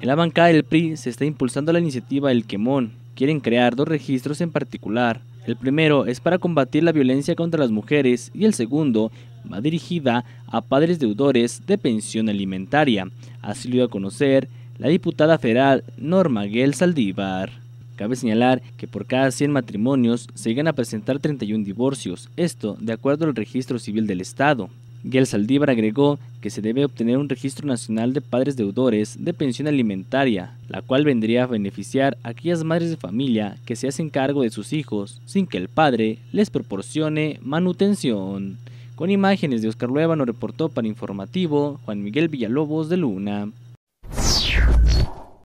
En la bancada del PRI se está impulsando la iniciativa El Quemón. Quieren crear dos registros en particular. El primero es para combatir la violencia contra las mujeres y el segundo va dirigida a padres deudores de pensión alimentaria. Así lo dio a conocer la diputada federal Norma Guel Saldívar. Cabe señalar que por cada 100 matrimonios se llegan a presentar 31 divorcios, esto de acuerdo al registro civil del Estado. Guel Saldívar agregó que se debe obtener un registro nacional de padres deudores de pensión alimentaria, la cual vendría a beneficiar a aquellas madres de familia que se hacen cargo de sus hijos sin que el padre les proporcione manutención. Con imágenes de Oscar Lueva nos reportó para informativo Juan Miguel Villalobos de Luna.